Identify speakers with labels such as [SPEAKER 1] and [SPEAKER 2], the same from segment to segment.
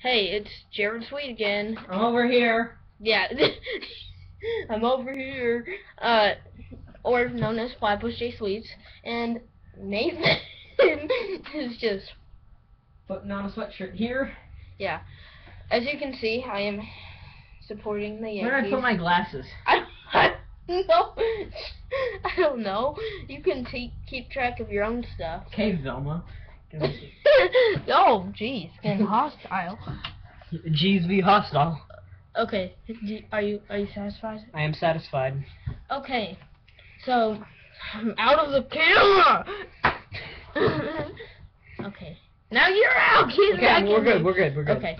[SPEAKER 1] Hey, it's Jared Sweet again.
[SPEAKER 2] I'm over here.
[SPEAKER 1] Yeah, I'm over here. Uh, or known as Platypus J Sweets, and Nathan is just
[SPEAKER 2] Putting on a sweatshirt here.
[SPEAKER 1] yeah. As you can see, I am supporting the Yankees.
[SPEAKER 2] Where did I put my glasses?
[SPEAKER 1] I, I no, I don't know. You can keep track of your own stuff.
[SPEAKER 2] Okay, Velma.
[SPEAKER 1] oh, jeez, getting hostile.
[SPEAKER 2] Jeez, be hostile.
[SPEAKER 1] Okay, are you are you satisfied?
[SPEAKER 2] I am satisfied.
[SPEAKER 1] Okay, so I'm out of the camera. okay, now you're out.
[SPEAKER 2] Okay, we're good. We're good. We're good.
[SPEAKER 1] Okay,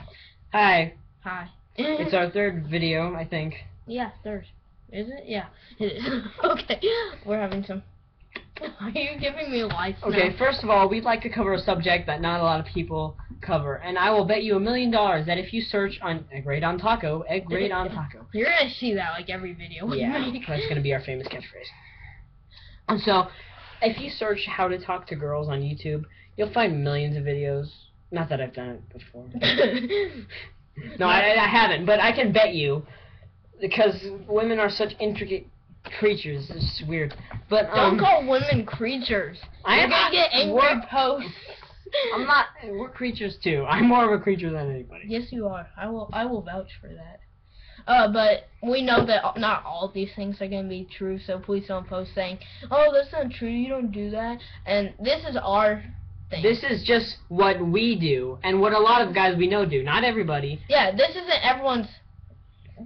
[SPEAKER 2] Hi.
[SPEAKER 1] hi.
[SPEAKER 2] It's our third video, I think.
[SPEAKER 1] yeah, third. Is it? Yeah, it is. okay, we're having some. Are you giving me life?
[SPEAKER 2] Okay,
[SPEAKER 1] now?
[SPEAKER 2] first of all, we'd like to cover a subject that not a lot of people cover, and I will bet you a million dollars that if you search on Egg Raid on Taco, Egg Raid on Taco,
[SPEAKER 1] You're gonna see that like every video.
[SPEAKER 2] yeah, that's gonna be our famous catchphrase. And so, if you search how to talk to girls on YouTube, you'll find millions of videos. Not that I've done it before. No, I, I haven't, but I can bet you, because women are such intricate creatures. It's weird. But um,
[SPEAKER 1] Don't call women creatures.
[SPEAKER 2] I
[SPEAKER 1] You're
[SPEAKER 2] am
[SPEAKER 1] gonna
[SPEAKER 2] not-
[SPEAKER 1] get angry
[SPEAKER 2] we're-
[SPEAKER 1] posts.
[SPEAKER 2] I'm not. We're creatures too. I'm more of a creature than anybody.
[SPEAKER 1] Yes, you are. I will. I will vouch for that. Uh, but we know that not all these things are gonna be true. So please don't post saying, "Oh, that's not true. You don't do that." And this is our thing.
[SPEAKER 2] This is just what we do, and what a lot of guys we know do. Not everybody.
[SPEAKER 1] yeah, this isn't everyone's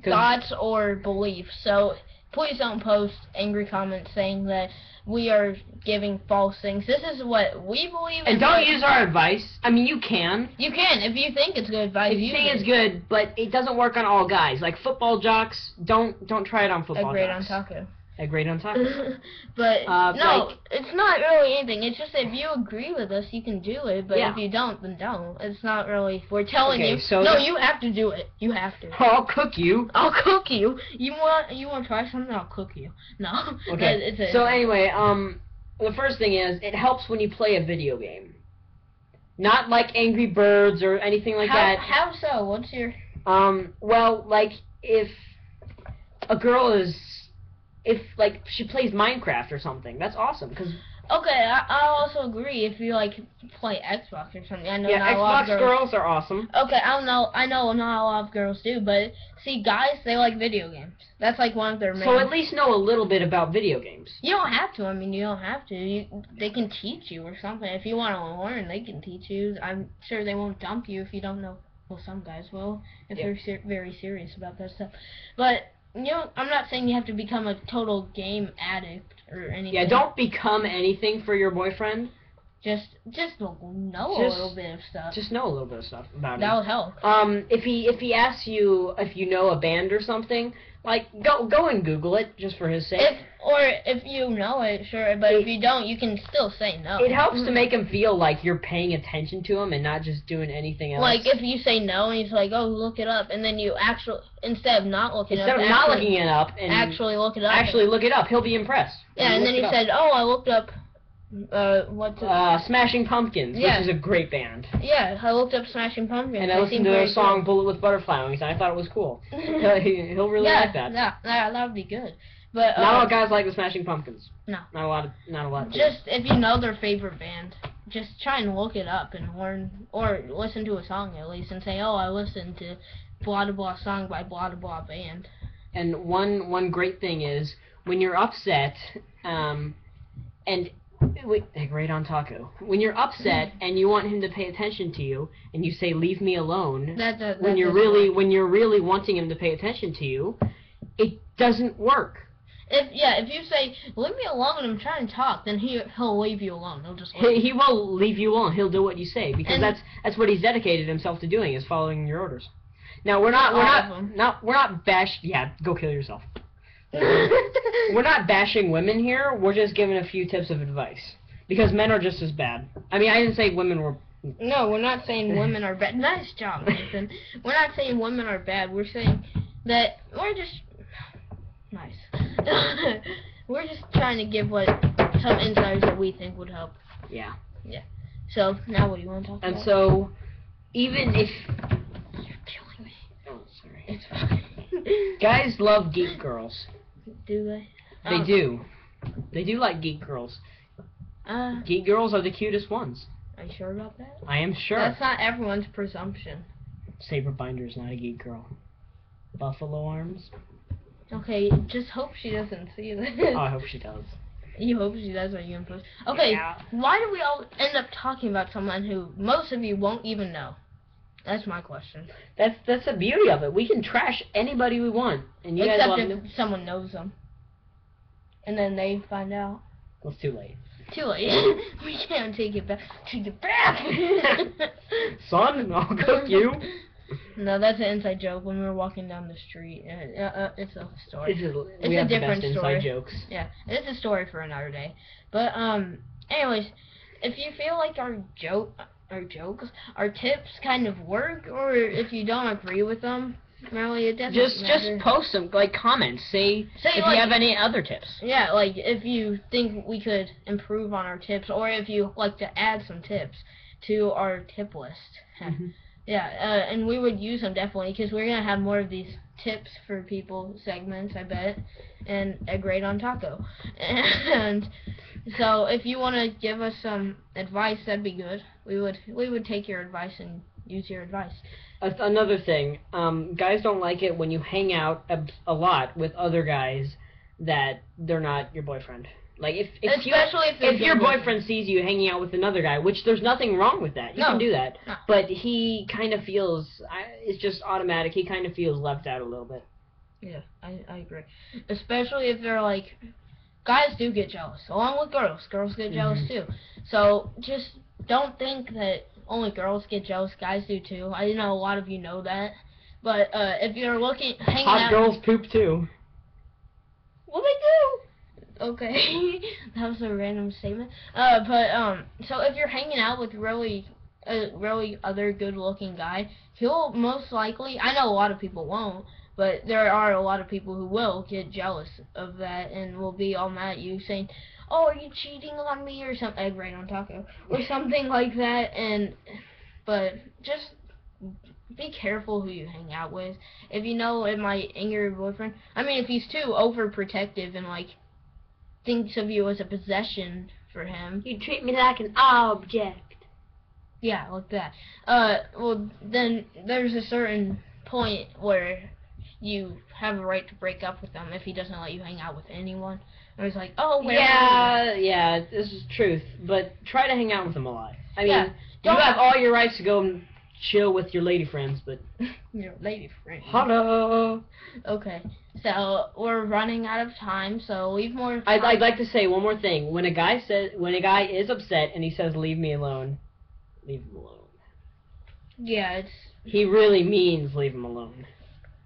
[SPEAKER 1] thoughts or beliefs. So please don't post angry comments saying that we are giving false things. This is what we believe.
[SPEAKER 2] And don't use our advice. I mean, you can.
[SPEAKER 1] You can if you think it's good advice.
[SPEAKER 2] If you think
[SPEAKER 1] it.
[SPEAKER 2] it's good, but it doesn't work on all guys. Like football jocks, don't don't try it on football
[SPEAKER 1] on
[SPEAKER 2] jocks.
[SPEAKER 1] taco.
[SPEAKER 2] A grade on taco.
[SPEAKER 1] but
[SPEAKER 2] Uh,
[SPEAKER 1] no,
[SPEAKER 2] like-
[SPEAKER 1] it's not really anything. It's just if you agree with us, you can do it. But
[SPEAKER 2] Yeah.
[SPEAKER 1] if you don't, then don't. It's not really. We're telling
[SPEAKER 2] Okay,
[SPEAKER 1] you.
[SPEAKER 2] so
[SPEAKER 1] no, you have to do it. You have to.
[SPEAKER 2] I'll cook you.
[SPEAKER 1] I'll cook you. You want you want to try something? I'll cook you. No.
[SPEAKER 2] Okay.
[SPEAKER 1] It's a,
[SPEAKER 2] So anyway, um, the first thing is it helps when you play a video game. Not like Angry Birds or anything like
[SPEAKER 1] how,
[SPEAKER 2] that.
[SPEAKER 1] How so? What's your?
[SPEAKER 2] Um, well, like if a girl is, if like she plays Minecraft or something, that's awesome because
[SPEAKER 1] Okay, I, I also agree. If you like play Xbox or something, I know
[SPEAKER 2] yeah,
[SPEAKER 1] not a lot
[SPEAKER 2] Xbox
[SPEAKER 1] of
[SPEAKER 2] girls are awesome.
[SPEAKER 1] Okay, I don't know. I know not a lot of girls do, but see, guys, they like video games. That's like one of their main.
[SPEAKER 2] So at least know a little bit about video games.
[SPEAKER 1] You don't have to. I mean, you don't have to. You, they can teach you or something. If you want to learn, they can teach you. I'm sure they won't dump you if you don't know. Well, some guys will if
[SPEAKER 2] Yeah.
[SPEAKER 1] they're ser- very serious about that stuff. But you know, I'm not saying you have to become a total game addict or anything.
[SPEAKER 2] Yeah, don't become anything for your boyfriend.
[SPEAKER 1] Just just know a
[SPEAKER 2] Just-
[SPEAKER 1] little bit of stuff.
[SPEAKER 2] Just know a little bit of stuff about
[SPEAKER 1] that
[SPEAKER 2] it.
[SPEAKER 1] would help.
[SPEAKER 2] Um, if he if he asks you if you know a band or something, like go go and Google it just for his sake.
[SPEAKER 1] If or if you know it, sure. But if you don't, you can still say no.
[SPEAKER 2] It helps to make him feel like you're paying attention to him and not just doing anything else.
[SPEAKER 1] Like if you say no and he's like, "Oh, look it up," and then you actually instead of not looking
[SPEAKER 2] instead
[SPEAKER 1] up,
[SPEAKER 2] of not
[SPEAKER 1] actually,
[SPEAKER 2] looking it up and
[SPEAKER 1] actually look it up.
[SPEAKER 2] actually look it up, he'll be impressed.
[SPEAKER 1] yeah, and then he said, "Oh, I looked up, uh, what's
[SPEAKER 2] uh, Smashing Pumpkins,
[SPEAKER 1] Yeah.
[SPEAKER 2] which is a great band,
[SPEAKER 1] yeah, I looked up Smashing Pumpkins.
[SPEAKER 2] and I listened to their song
[SPEAKER 1] good.
[SPEAKER 2] "Bullet with Butterfly Wings," and I thought it was cool. He- he'll really like that.
[SPEAKER 1] Yeah, that that would be good. But
[SPEAKER 2] Not
[SPEAKER 1] uh,
[SPEAKER 2] all guys like the Smashing Pumpkins.
[SPEAKER 1] No.
[SPEAKER 2] Not a lot of not a lot.
[SPEAKER 1] just if you know their favorite band, just try and look it up and learn or listen to a song at least and say, "Oh, I listened to blah blah blah song by blah blah blah band."
[SPEAKER 2] And one one great thing is when you're upset, um, and wait, they great on taco. When you're upset and you want him to pay attention to you, and you say "Leave me alone,"
[SPEAKER 1] That, that,
[SPEAKER 2] when
[SPEAKER 1] that
[SPEAKER 2] you're really
[SPEAKER 1] work.
[SPEAKER 2] when you're really wanting him to pay attention to you, it doesn't work.
[SPEAKER 1] if yeah, if you say leave me alone, and I'm trying to talk, then he he'll leave you alone. He'll just
[SPEAKER 2] He, he will leave you alone. He'll do what you say because
[SPEAKER 1] And-
[SPEAKER 2] that's that's what he's dedicated himself to doing is following your orders. Now we're not we're not not we're not bash. Yeah, go kill yourself. We're not bashing women here. We're just giving a few tips of advice because men are just as bad. I mean, I didn't say women were.
[SPEAKER 1] No, we're not saying women are bad. Nice job, Nathan. We're not saying women are bad. We're saying that we're just nice. we're just trying to give what some insiders that we think would help.
[SPEAKER 2] Yeah. Yeah.
[SPEAKER 1] So now, what do you want to talk
[SPEAKER 2] And
[SPEAKER 1] about?
[SPEAKER 2] And so, even if you're killing me. Oh, Sorry.
[SPEAKER 1] It's fine.
[SPEAKER 2] Guys love geek girls.
[SPEAKER 1] Do they?
[SPEAKER 2] They
[SPEAKER 1] Um,
[SPEAKER 2] do. They do like geek girls.
[SPEAKER 1] Uh,
[SPEAKER 2] Geek girls are the cutest ones.
[SPEAKER 1] are you sure about that?
[SPEAKER 2] I am sure.
[SPEAKER 1] That's not everyone's presumption.
[SPEAKER 2] Saberbinder is not a geek girl. Buffalo arms.
[SPEAKER 1] Okay, just hope she doesn't see this.
[SPEAKER 2] Oh, I hope she does.
[SPEAKER 1] You hope she does when you improve. Okay,
[SPEAKER 2] Yeah.
[SPEAKER 1] why do we all end up talking about someone who most of you won't even know? That's my question.
[SPEAKER 2] That's that's the beauty of it. We can trash anybody we want, and you guys
[SPEAKER 1] Except
[SPEAKER 2] love
[SPEAKER 1] if
[SPEAKER 2] them.
[SPEAKER 1] someone knows them. And then they find out.
[SPEAKER 2] Well, it's too late.
[SPEAKER 1] Too late. we can't take it back. Take it back!
[SPEAKER 2] Son, I'll cook you.
[SPEAKER 1] No, that's an inside joke when we were walking down the street. Uh, uh, uh, it's a story. It's a
[SPEAKER 2] have the
[SPEAKER 1] different
[SPEAKER 2] best
[SPEAKER 1] story.
[SPEAKER 2] inside jokes.
[SPEAKER 1] Yeah, it's a story for another day. But um, anyways, if you feel like our joke, our jokes, our tips kind of work, or if you don't agree with them, it doesn't
[SPEAKER 2] Just
[SPEAKER 1] matter.
[SPEAKER 2] just post some like comments. Say
[SPEAKER 1] Say,
[SPEAKER 2] if
[SPEAKER 1] like-
[SPEAKER 2] you have any other tips.
[SPEAKER 1] Yeah, like if you think we could improve on our tips, or if you like to add some tips to our tip list.
[SPEAKER 2] Mhm.
[SPEAKER 1] Yeah, uh, and we would use them definitely because we're gonna have more of these tips for people segments, I bet, and a grade on taco. And so if you want to give us some advice, that'd be good. We would we would take your advice and use your advice.
[SPEAKER 2] That's another thing. Um, guys don't like it when you hang out a, a lot with other guys that they're not your boyfriend. Like if if you
[SPEAKER 1] Especially if
[SPEAKER 2] if your
[SPEAKER 1] looking.
[SPEAKER 2] boyfriend sees you hanging out with another guy, which there's nothing wrong with that. You
[SPEAKER 1] No.
[SPEAKER 2] can do that.
[SPEAKER 1] No.
[SPEAKER 2] But he kind of feels I, it's just automatic. He kind of feels left out a little bit.
[SPEAKER 1] Yeah, I, I agree. Especially if they're like, guys do get jealous, along with girls. Girls get jealous
[SPEAKER 2] Mhm.
[SPEAKER 1] too. So just don't think that only girls get jealous. Guys do too. I know a lot of you know that. But uh, if you're looking, hanging
[SPEAKER 2] Hot
[SPEAKER 1] out.
[SPEAKER 2] girls poop too.
[SPEAKER 1] Well, they do. Okay, that was a random statement. Uh, but um, so if you're hanging out with really, a really other good-looking guy, he'll most likely. I know a lot of people won't, but there are a lot of people who will get jealous of that and will be all mad at you, saying, "Oh, are you cheating on me?" or something. Egg right on taco or something like that. And but just be careful who you hang out with. If you know it might anger your boyfriend, I mean, if he's too overprotective and like thinks of you as a possession for him,
[SPEAKER 2] You treat me like an object.
[SPEAKER 1] yeah, like that. Uh, well, then there's a certain point where you have a right to break up with him if he doesn't let you hang out with anyone. Or it's like, oh, where
[SPEAKER 2] Yeah, yeah, this is truth. But try to hang out with him a lot. I mean,
[SPEAKER 1] Yeah,
[SPEAKER 2] you have all your rights to go and chill with your lady friends, but
[SPEAKER 1] your lady friend.
[SPEAKER 2] hello.
[SPEAKER 1] Okay, so we're running out of time, so leave more.
[SPEAKER 2] I'd, I'd like to say one more thing. When a guy says, when a guy is upset and he says, "Leave me alone," leave him alone.
[SPEAKER 1] Yeah, it's
[SPEAKER 2] He really means leave him alone.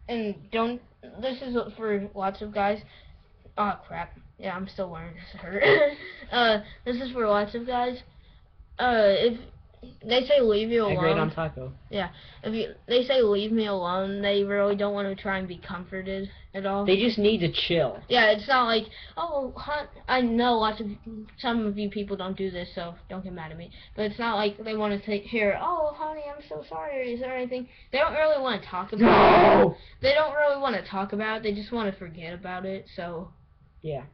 [SPEAKER 1] And don't. This is for lots of guys. Oh crap! Yeah, I'm still wearing this shirt. uh, this is for lots of guys. Uh, if they say leave you
[SPEAKER 2] I grade on
[SPEAKER 1] alone,
[SPEAKER 2] Yeah,
[SPEAKER 1] if you they say leave me alone, they really don't want to try and be comforted at all.
[SPEAKER 2] They just need to chill.
[SPEAKER 1] yeah, it's not like oh, hon, I know lots of some of you people don't do this, so don't get mad at me. But it's not like they want to take hear. Oh, honey, I'm so sorry. Is there anything? They don't really want to talk about. it.
[SPEAKER 2] No.
[SPEAKER 1] They don't really want to talk about it. They just want to forget about it. So
[SPEAKER 2] Yeah.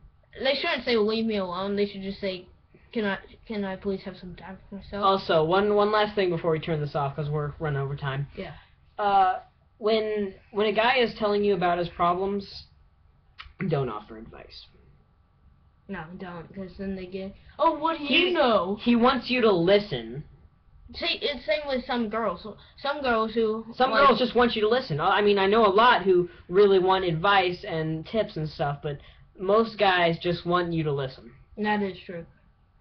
[SPEAKER 1] they shouldn't say leave me alone. They should just say, can I can I please have some time for myself?
[SPEAKER 2] Also, one one last thing before we turn this off because we're running over time.
[SPEAKER 1] Yeah.
[SPEAKER 2] Uh, when when a guy is telling you about his problems, don't offer advice.
[SPEAKER 1] no, don't, because then they get. Oh, what do
[SPEAKER 2] He-
[SPEAKER 1] you know?
[SPEAKER 2] He wants you to listen.
[SPEAKER 1] See, it's same with some girls. Some girls who
[SPEAKER 2] Some
[SPEAKER 1] like,
[SPEAKER 2] girls just want you to listen. I I mean, I know a lot who really want advice and tips and stuff, but most guys just want you to listen.
[SPEAKER 1] That is true.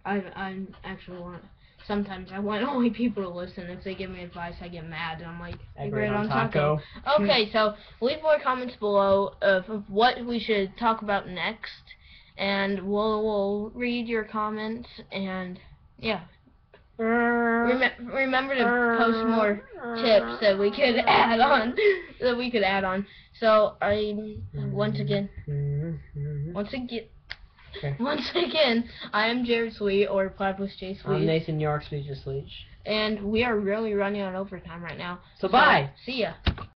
[SPEAKER 1] I I actually want. Sometimes I want only people to listen. If they give me advice, I get mad and I'm like,
[SPEAKER 2] I
[SPEAKER 1] "You
[SPEAKER 2] grade
[SPEAKER 1] grade
[SPEAKER 2] on taco.
[SPEAKER 1] Okay, so leave more comments below of, of what we should talk about next, and we'll we'll read your comments and yeah. Rem- remember to post more tips that we could add on that we could add on. So I once again once again
[SPEAKER 2] Okay.
[SPEAKER 1] once again I am Jared Sweet or Platypus J Sweet, I'm
[SPEAKER 2] Nathan York, Speechless Leech.
[SPEAKER 1] and we are really running on overtime right now.
[SPEAKER 2] So bye.
[SPEAKER 1] See ya.